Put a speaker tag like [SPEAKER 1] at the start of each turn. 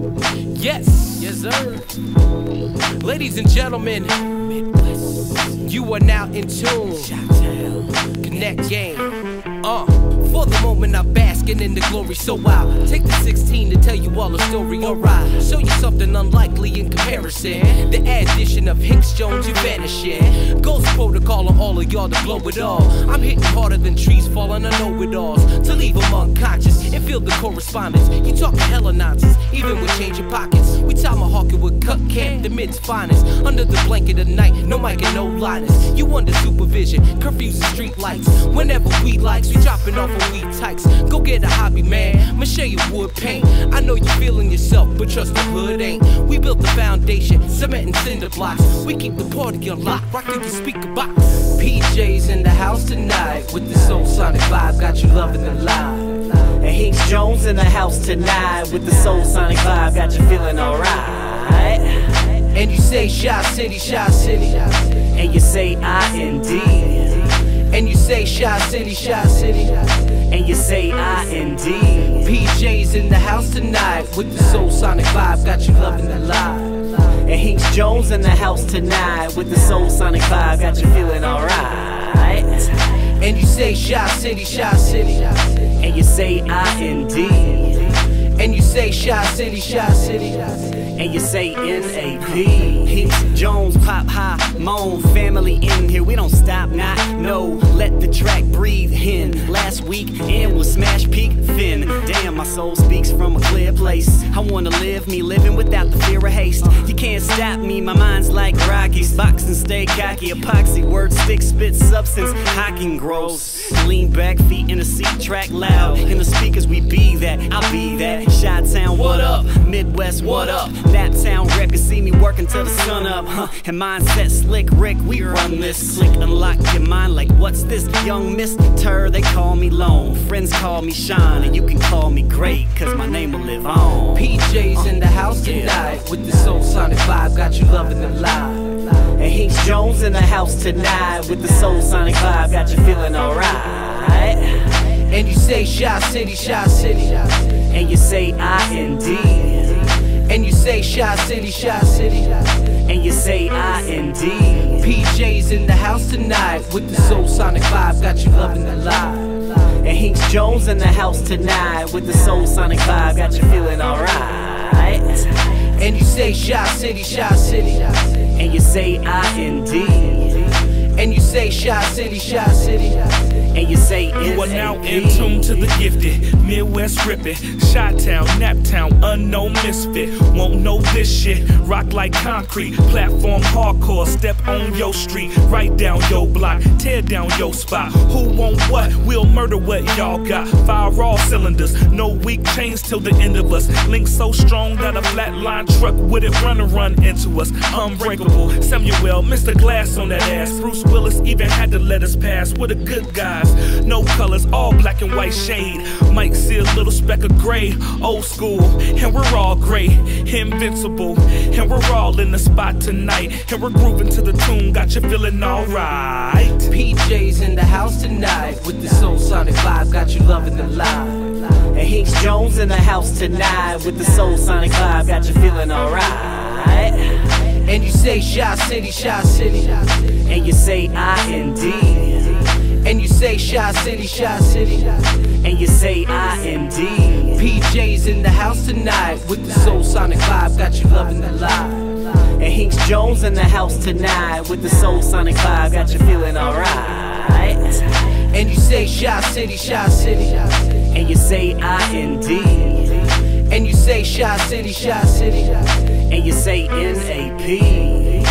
[SPEAKER 1] Yes, yes, sir. Ladies and gentlemen, you are now in tune. Connect game. Uh, for the moment I'm basking in the glory, so I'll take the 16 to tell you all a story. Alright, show you something unlikely in comparison. The addition of Hinx Jones, you vanishing. Ghost protocol on all of y'all to blow it all. I'm hitting harder than trees falling, I know it alls. To leave them and feel the correspondence. You talking hella nonsense, even with changing pockets. We tomahawking with cut camp, the mid's finest. Under the blanket of night, no mic and no lighters. You under supervision, curfews the street lights. Whenever we likes, we dropping off on we tykes. Go get a hobby, man. Mache your wood paint. I know you feeling yourself, but trust the hood ain't. We built the foundation, cement and cinder blocks. We keep the party unlocked, rock through the speaker box. PJ's in the house tonight with the soul sonic vibe, got you loving the live.
[SPEAKER 2] And Hinx Jones in the house tonight with the soul sonic vibe, got you feeling alright.
[SPEAKER 1] And you say Shot City, Shot City.
[SPEAKER 2] And you say I.
[SPEAKER 1] And you say Shot City, Shot City.
[SPEAKER 2] And you say I N D.
[SPEAKER 1] PJ's in the house tonight with the soul sonic vibe, got you loving the live.
[SPEAKER 2] And Hinx Jones in the house tonight with the soul sonic vibe, got you feeling alright.
[SPEAKER 1] And you say Shot City, Shot City.
[SPEAKER 2] And you say I N D.
[SPEAKER 1] And you say Shot City, Shot City.
[SPEAKER 2] And you say N-A-P Jones, pop high, moan Family in here, we don't stop, not no Let the track breathe in Last week, in was Smash Peak my soul speaks from a clear place I wanna live me, living without the fear of haste You can't stop me, my mind's like Rockies Boxing, stay cocky, epoxy Word stick, spit substance, hocking gross Lean back, feet in the seat, track loud In the speakers, we be that, I'll be that Shot Town, what up? Midwest, what up? That town rep, you see me working till the sun up, huh? And mindset slick, Rick, we run this. Slick, unlock your mind like, what's this? Young Mister, Tur, they call me Lone. Friends call me Shine, and you can call me Great, cause my name will live on.
[SPEAKER 1] PJ's in the house tonight with the soul sonic vibe, got you loving the live.
[SPEAKER 2] And Hinx Jones in the house tonight with the soul sonic vibe, got you feeling alright.
[SPEAKER 1] And you say Shot City, Shot City.
[SPEAKER 2] And you say I N D.
[SPEAKER 1] And you say Shot City, Shot City.
[SPEAKER 2] And you say I N D.
[SPEAKER 1] PJ's in the house tonight with the soul sonic vibe, got you loving the live.
[SPEAKER 2] And Hinx Jones in the house tonight with the soul sonic vibe, got you feeling alright.
[SPEAKER 1] And you say Shot City, Shot City.
[SPEAKER 2] And you say I I N D.
[SPEAKER 1] And you say Shot City, Shot City.
[SPEAKER 2] And you say
[SPEAKER 3] You are now in tune to the gifted, Midwest ripping, Shot Town, Naptown, unknown misfit. Won't know this shit, rock like concrete, platform hardcore. Step on your street, right down your block, tear down your spot. Who want what? We'll murder what y'all got. Fire all cylinders, no weak chains till the end of us. Link so strong that a flatline truck wouldn't run and run into us. Unbreakable, Samuel, Mr. Glass on that ass. Bruce Willis even had to let us pass. We're the good guys, no colors, all black and white shade. Might see a little speck of gray, old school, and we're all great, invincible, and we're all in the spot tonight, and we're grooving to the tune. Got you feeling alright.
[SPEAKER 1] PJ's in the house tonight with the soul sonic vibe, got you loving the live.
[SPEAKER 2] And Hinx Jones in the house tonight with the soul sonic vibe, got you feeling alright.
[SPEAKER 1] And you say Shot City, Shot City.
[SPEAKER 2] And you say I N D.
[SPEAKER 1] And you say Shot City, Shot City.
[SPEAKER 2] And you say I I N D.
[SPEAKER 1] PJ's in the house tonight with the soul sonic vibe, got you loving the live.
[SPEAKER 2] And Hinx Jones in the house tonight with the soul sonic vibe, got you feeling alright.
[SPEAKER 1] And you say Shot City, Shot City.
[SPEAKER 2] And you say I I N D.
[SPEAKER 1] And you say Shot City, Shot City.
[SPEAKER 2] And you say N A P.